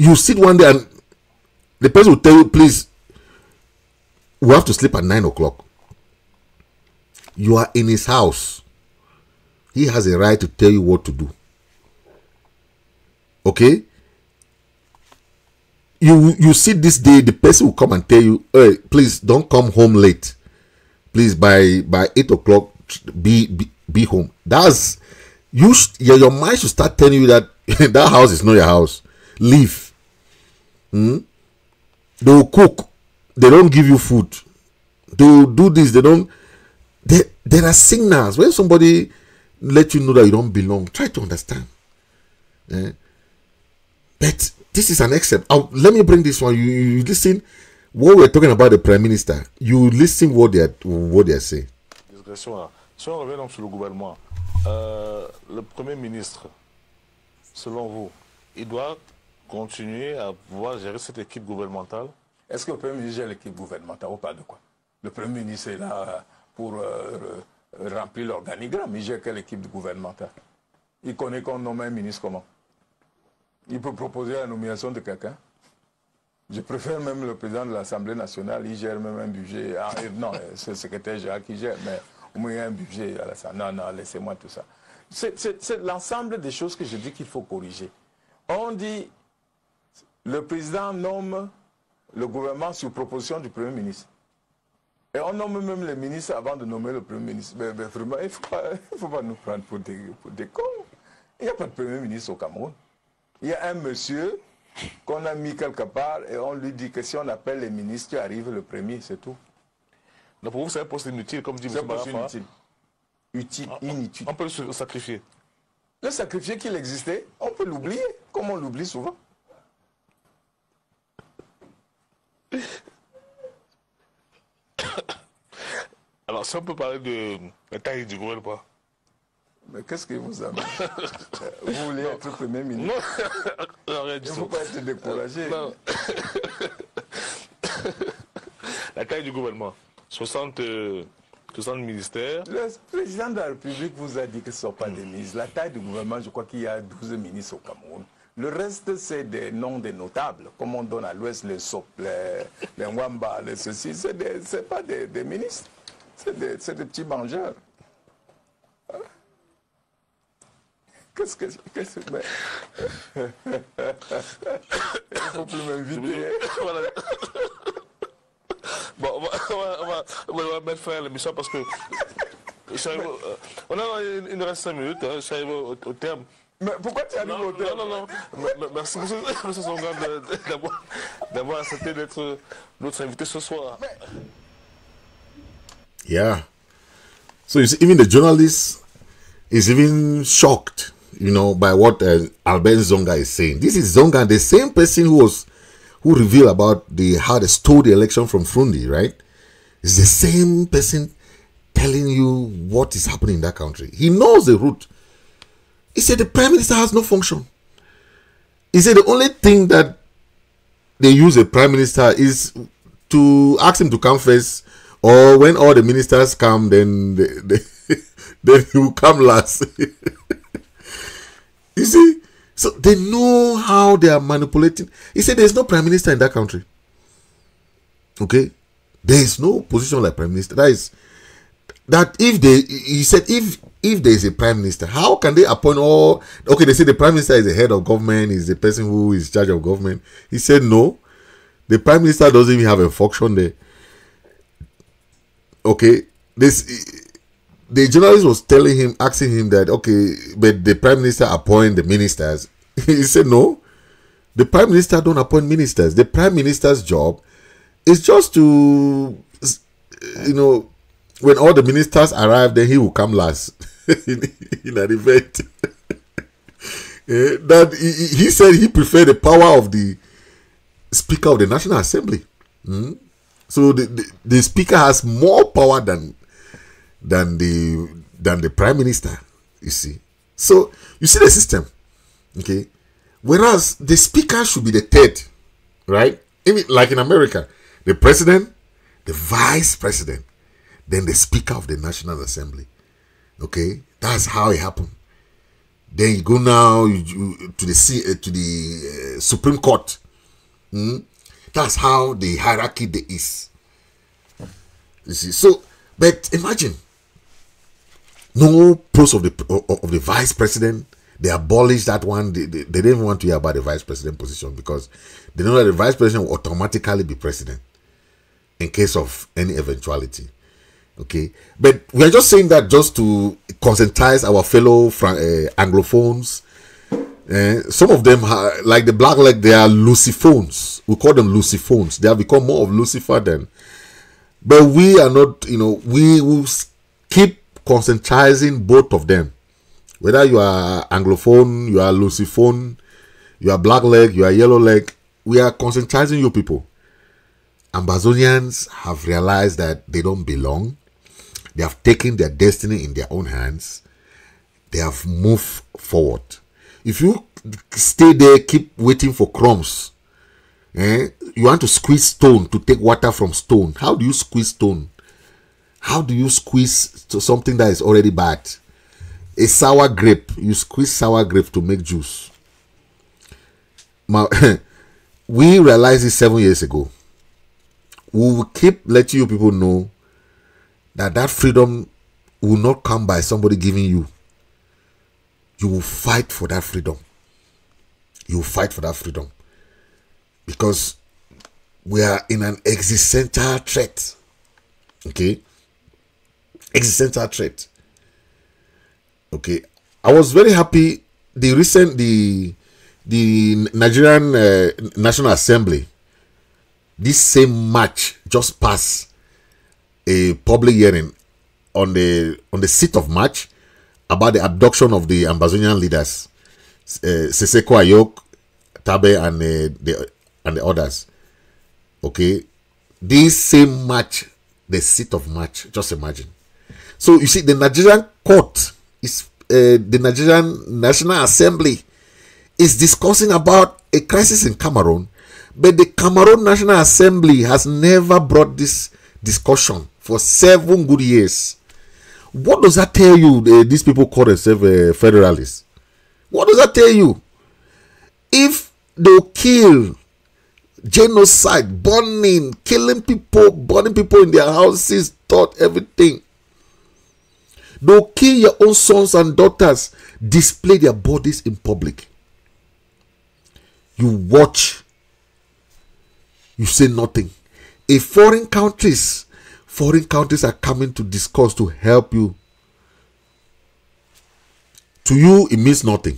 You sit one day and the person will tell you, please, we have to sleep at nine o'clock. You are in his house. He has a right to tell you what to do. Okay? You you see this day, the person will come and tell you, hey, please don't come home late. Please by by eight o'clock be be, be home. That's you your mind should start telling you that that house is not your house. Leave. Hmm? They will cook. They don't give you food. They will do this. They don't. There, there are signals when somebody let you know that you don't belong. Try to understand. Eh? But this is an excerpt. Oh, let me bring this one. You, you listen. What we're talking about the prime minister. You listen what they are what they are saying. Si on revient donc sur le gouvernement, euh, le Premier ministre, selon vous, il doit continuer à pouvoir gérer cette équipe gouvernementale? Est-ce que le Premier ministre gère l'équipe gouvernementale On parle de quoi? Le Premier ministre est là pour euh, euh, remplir l'organigramme. Il gère quelle équipe gouvernementale? Il connaît qu'on nomme un ministre comment? Il peut proposer la nomination de quelqu'un? Je préfère même le président de l'Assemblée nationale, il gère même un budget. Ah, euh, non, c'est le secrétaire général qui gère, mais au moins il y a un budget à l'Assemblée. Non, non, laissez-moi tout ça. C'est l'ensemble des choses que je dis qu'il faut corriger. On dit, le président nomme le gouvernement sur proposition du Premier ministre. Et on nomme même les ministres avant de nommer le Premier ministre. Mais, mais vraiment, il ne faut, pas- il faut pas nous prendre pour des, pour des cons. Il n'y a pas de Premier ministre au Cameroun. Il y a un monsieur qu'on a mis quelque part et on lui dit que si on appelle les ministres, tu arrives le premier, c'est tout. Donc pour vous, c'est un poste inutile, comme dit C'est M. Barafa. inutile. Utile, inutile. On peut le sacrifier. Le sacrifier qu'il existait, on peut l'oublier, comme on l'oublie souvent. Alors, si on peut parler de la taille du gouvernement. Mais qu'est-ce que vous avez Vous voulez être Premier ministre? Non, non, rien du Il ne faut pas être découragé. Non. la taille du gouvernement. 60, euh, 60 ministères. Le président de la République vous a dit que ce ne sont pas des ministres. La taille du gouvernement, je crois qu'il y a 12 ministres au Cameroun. Le reste, c'est des noms des notables, comme on donne à l'Ouest les Sop, les, les Nwamba, les ceci. Ce n'est pas des, ministres, c'est des, petits mangeurs. Hein? Qu'est-ce que. Qu'est-ce faut plus m'inviter. Bon, on va, mettre fin à l'émission parce que. au- euh, on a, il nous reste 5 minutes, hein, au terme. Mais pourquoi tu arrives Non, au terme non, non, non. Mais- mais Merci, monsieur, monsieur Dzongang, de- de- d'avoir- d'avoir accepté d'être notre invité ce soir. Yeah. So you see, even the journalist is even shocked, you know, by what uh, Albert Dzongang is saying. This is Dzongang, the same person who was who revealed about the how they stole the election from Fru Ndi, right? It's the same person telling you what is happening in that country. He knows the root. He said the prime minister has no function. He said the only thing that they use a prime minister is to ask him to come first, or when all the ministers come, then they, they, then he will come last. you see, so they know how they are manipulating. He said there's no prime minister in that country. Okay, there is no position like prime minister. That is that if they he said if if there is a prime minister, how can they appoint all okay, they say the prime minister is the head of government, is the person who is charge of government. He said no, the prime minister doesn't even have a function there. Okay, this the journalist was telling him, asking him that okay, but the prime minister appoint the ministers. he said no, the prime minister don't appoint ministers. The prime minister's job is just to you know when all the ministers arrive, then he will come last in, in an event. Eh, that he, he- said he preferred the power of the Speaker of the National Assembly. Mm. So the, the, the Speaker has more power than than the than the Prime Minister. You see, so you see the system, okay. Whereas the Speaker should be the third, right? Even like in America, the President, the Vice President, then the Speaker of the National Assembly. Okay, that's how it happened. Then you go now you, you- to the uh, to the uh, Supreme Court. Mm? That's how the hierarchy there is. You see, so but imagine no post of the of the vice president. They abolished that one. They, they, they didn't want to hear about the vice president position because they know that the vice president will automatically be president in case of any eventuality. Okay, but we are just saying that just to conscientize our fellow Fran- uh, Anglophones. Eh, some of them, ha- like the black leg, they are Luciphones. We call them Luciphones. They have become more of Lucifer than. But we are not, you know, we will keep conscientizing both of them. Whether you are Anglophone, you are Luciphone, you are black leg, you are yellow leg. We are conscientizing you people. Ambazonians have realized that they don't belong. They have taken their destiny in their own hands. They have moved forward. If you stay there, keep waiting for crumbs, eh? you want to squeeze stone to take water from stone. How do you squeeze stone? How do you squeeze something that is already bad? A sour grape, you squeeze sour grape to make juice. Ma- we realized this seven years ago. We will keep letting you people know that that freedom will not come by somebody giving you. You will fight for that freedom. You will fight for that freedom because we are in an existential threat. Okay, existential threat. Okay, I was very happy. The recent the the Nigerian uh, National Assembly, this same March just passed a public hearing on the on the 6th of March about the abduction of the Ambazonian leaders, uh, Sisiku Ayuk, Tabe, and uh, the and the others. Okay, this same March, the 6th of March, just imagine. So you see, the Nigerian court is uh, the Nigerian National Assembly is discussing about a crisis in Cameroon, but the Cameroon National Assembly has never brought this discussion for seven good years. What does that tell you? uh, these people call themselves uh, federalists. What does that tell you? If they'll kill, genocide, burning, killing people, burning people in their houses, thought everything. They'll kill your own sons and daughters, display their bodies in public. You watch, you say nothing. If foreign countries, foreign countries are coming to discuss to help you. To you, it means nothing.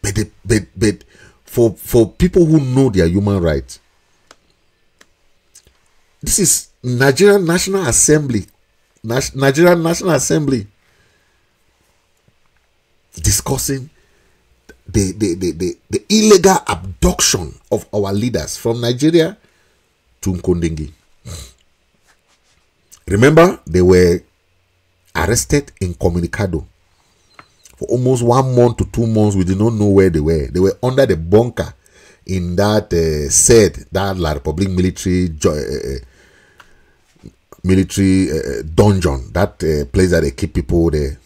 But, but, but for, for people who know their human rights, this is Nigerian National Assembly, Nas- Nigerian National Assembly discussing the, the, the, the, the illegal abduction of our leaders from Nigeria to Kondengui. Remember, they were arrested in Comunicado for almost one month to two months. We did not know where they were. They were under the bunker in that uh, said that La Republic military jo- uh, uh, military uh, dungeon. That uh, place that they keep people there.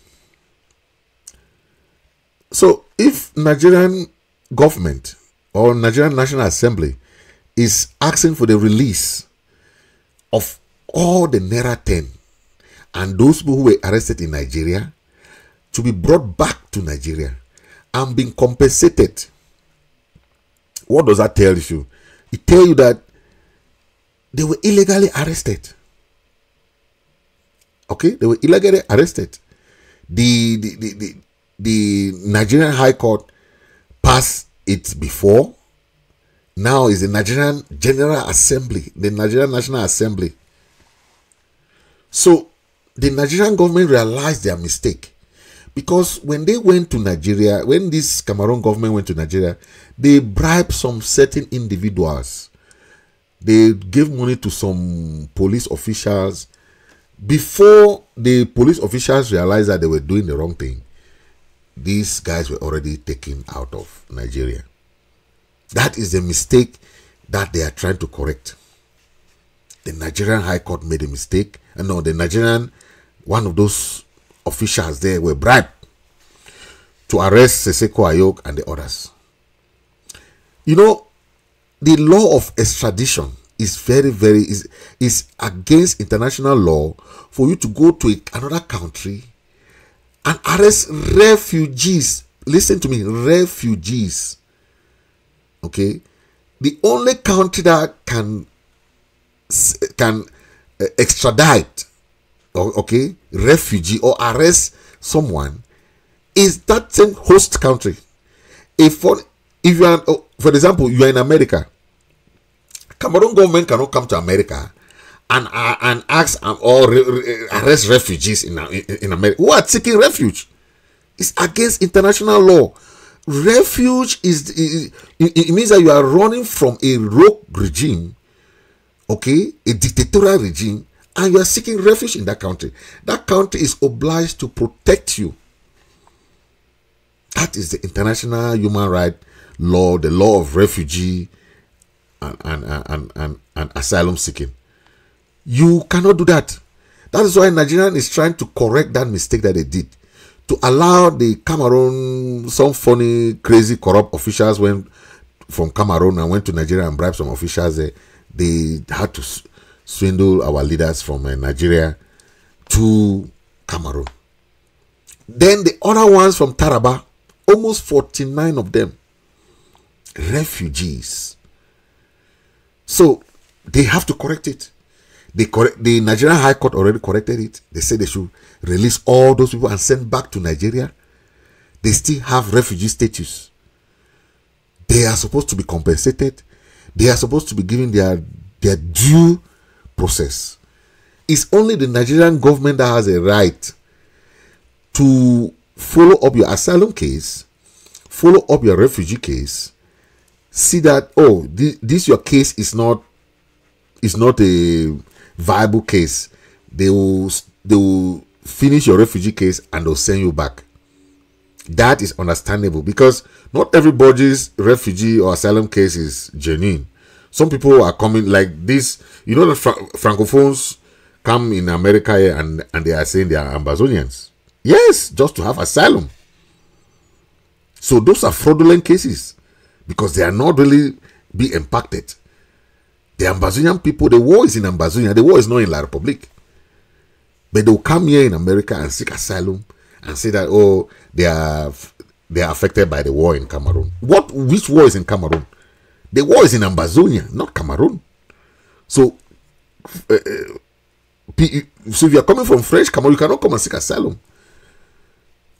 So if Nigerian government or Nigerian National Assembly is asking for the release of all the Nera 10 and those people who were arrested in Nigeria to be brought back to Nigeria and being compensated. What does that tell you? It tells you that they were illegally arrested. Okay, they were illegally arrested. The the, the, the, the Nigerian High Court passed it before. Now is the Nigerian General Assembly, the Nigerian National Assembly. So the Nigerian government realized their mistake because when they went to Nigeria, when this Cameroon government went to Nigeria, they bribed some certain individuals. They gave money to some police officials. Before the police officials realized that they were doing the wrong thing, these guys were already taken out of Nigeria. That is the mistake that they are trying to correct. The Nigerian High Court made a mistake. And no, the Nigerian, one of those officials there were bribed to arrest Sisiku Ayuk and the others. You know, the law of extradition is very, very is is against international law for you to go to another country and arrest refugees. Listen to me, refugees. Okay, the only country that can can uh, extradite, okay, refugee or arrest someone is that same host country. If for if you are, oh, for example, you are in America, Cameroon government cannot come to America and uh, and ask um, or re- re- arrest refugees in, in in America who are seeking refuge. It's against international law. Refuge is, it, it means that you are running from a rogue regime, okay, a dictatorial regime, and you are seeking refuge in that country. That country is obliged to protect you. That is the international human right law, the law of refugee and, and, and, and, and asylum seeking. You cannot do that. That is why Nigerian is trying to correct that mistake that they did. To allow the Cameroon, some funny, crazy, corrupt officials went from Cameroon and went to Nigeria and bribed some officials. They had to swindle our leaders from uh, Nigeria to Cameroon. Then the other ones from Taraba, almost 49 of them, refugees. So they have to correct it. They the Nigerian High Court already corrected it. They said they should release all those people and send back to Nigeria. They still have refugee status. They are supposed to be compensated. They are supposed to be given their their due process. It's only the Nigerian government that has a right to follow up your asylum case, follow up your refugee case, see that oh this, this your case is not is not a viable case. They will they will finish your refugee case and they'll send you back. That is understandable because not everybody's refugee or asylum case is genuine. Some people are coming like this. You know the Fra- francophones come in America and and they are saying they are Ambazonians. Yes, just to have asylum. So those are fraudulent cases because they are not really be impacted. The Ambazonian people, the war is in Ambazonia, the war is not in La Republic. But they'll come here in America and seek asylum and say that oh they are they are affected by the war in Cameroon. What which war is in Cameroon? The war is in Ambazonia, not Cameroon. So uh, so if you are coming from French Cameroon, you cannot come and seek asylum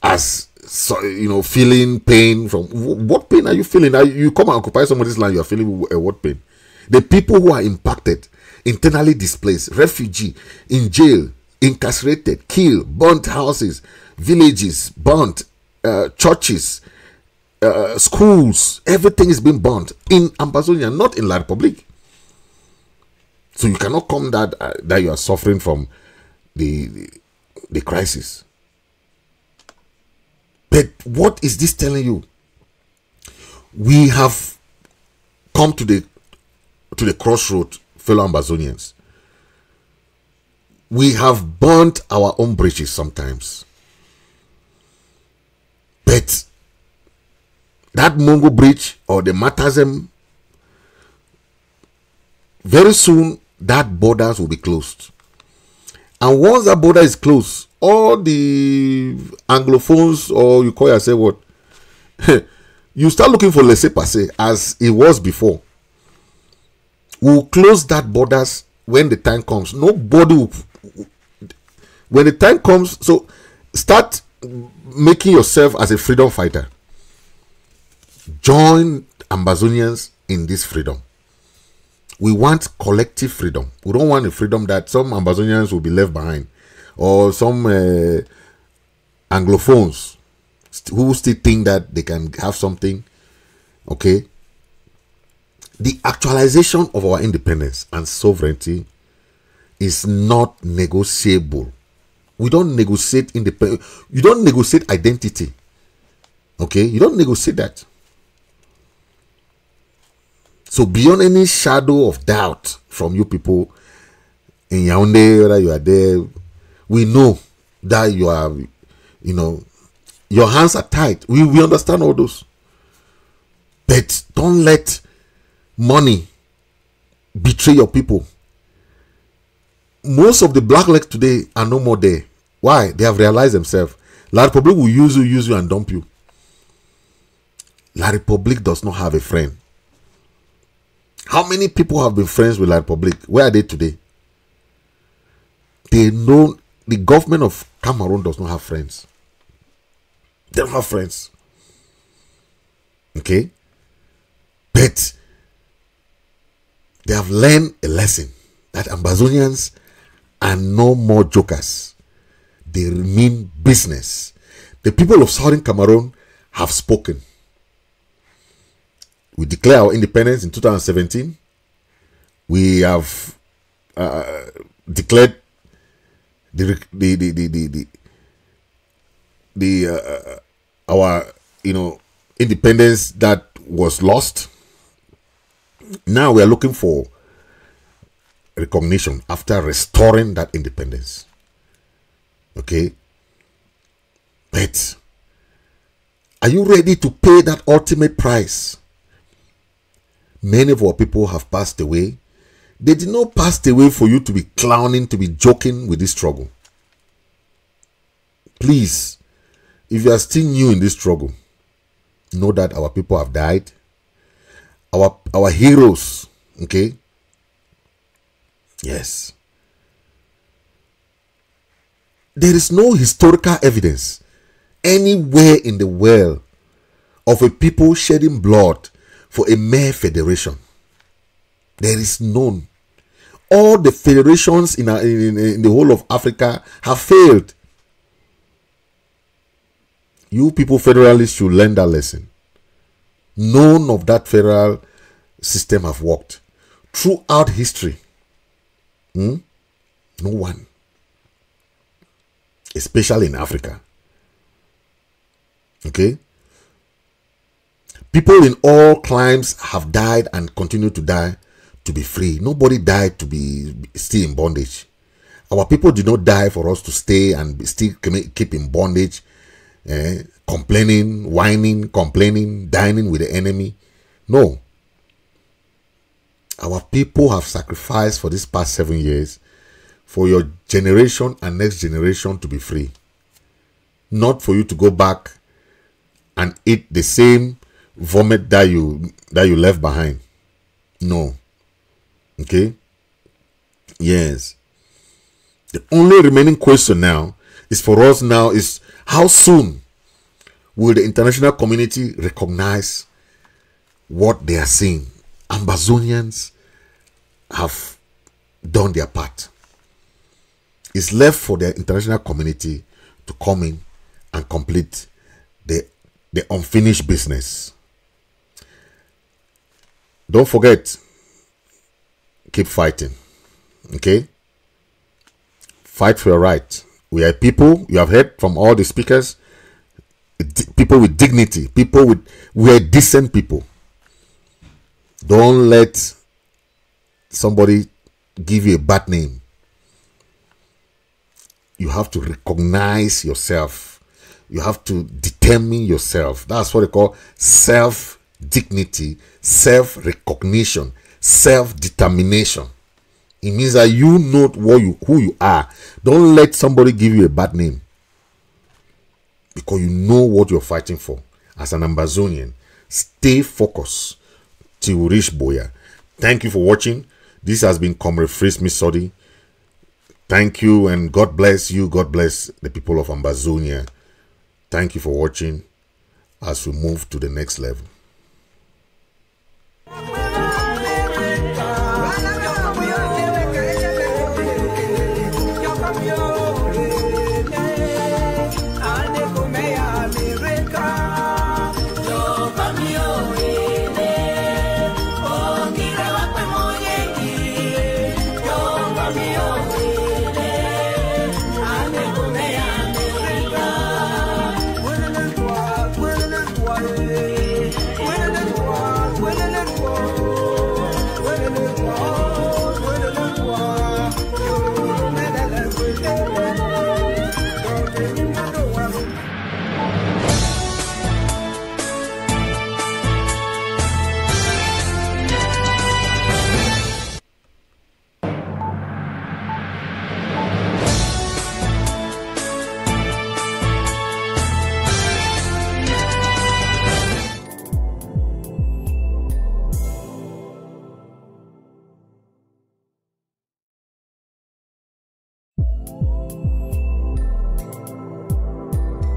as so, you know feeling pain from what pain are you feeling are you come and occupy somebody's land you are feeling uh, what pain the people who are impacted internally displaced refugee in jail incarcerated killed burnt houses villages burnt uh, churches uh, schools everything is being burnt in ambazonia not in la republic so you cannot come that uh, that you are suffering from the the, the crisis but what is this telling you? We have come to the to the crossroad, fellow Ambazonians. We have burnt our own bridges sometimes. But that Mungo bridge or the Matazem, very soon that borders will be closed. And once that border is closed, all the Anglophones, or you call yourself what, you start looking for laissez passer as it was before. We'll close that borders when the time comes. Nobody will, when the time comes, so start making yourself as a freedom fighter. Join Ambazonians in this freedom we want collective freedom. We don't want a freedom that some Ambazonians will be left behind or some uh, Anglophones who still think that they can have something. Okay. The actualization of our independence and sovereignty is not negotiable. We don't negotiate independence. You don't negotiate identity. Okay. You don't negotiate that. So beyond any shadow of doubt from you people in Yaoundé, whether you are there, we know that you are, you know, your hands are tied. We we understand all those. But don't let money betray your people. Most of the black legs today are no more there. Why? They have realized themselves. La Republic will use you, use you, and dump you. La Republic does not have a friend. How many people have been friends with La Republic? Where are they today? They know the government of Cameroon does not have friends. They don't have friends. Okay? But they have learned a lesson that Ambazonians are no more jokers. They mean business. The people of Southern Cameroon have spoken. we declare our independence in 2017. We have uh, declared the the the the the, the, the uh, our you know independence that was lost. Now we are looking for recognition after restoring that independence. Okay, but are you ready to pay that ultimate price? Many of our people have passed away. They did not pass away for you to be clowning, to be joking with this struggle. Please, if you are still new in this struggle, know that our people have died. Our our heroes, okay? Yes. There is no historical evidence anywhere in the world of a people shedding blood for a mere federation. There is none. All the federations in, uh, in, in the whole of Africa have failed. You people federalists should learn that lesson. None of that federal system have worked. Throughout history, hmm, no one. Especially in Africa. Okay? People in all climes have died and continue to die to be free. Nobody died to be still in bondage. Our people did not die for us to stay and still keep in bondage, eh, complaining, whining, complaining, dining with the enemy. No. Our people have sacrificed for these past seven years for your generation and next generation to be free. Not for you to go back and eat the same vomit that you that you left behind. No. Okay? Yes. The only remaining question now is for us now is how soon will the international community recognize what they are seeing? Ambazonians have done their part. It's left for the international community to come in and complete the, the unfinished business. Don't forget, keep fighting. Okay? Fight for your right. We are people, you have heard from all the speakers, people with dignity, people with, we are decent people. Don't let somebody give you a bad name. You have to recognize yourself. You have to determine yourself. That's what they call self dignity, self recognition, self determination. It means that you know what you who you are. Don't let somebody give you a bad name because you know what you're fighting for. As an Ambazonian, stay focused till Buea. Thank you for watching. This has been Comrade Fritz Misodi. Thank you and God bless you. God bless the people of Ambazonia. Thank you for watching as we move to the next level.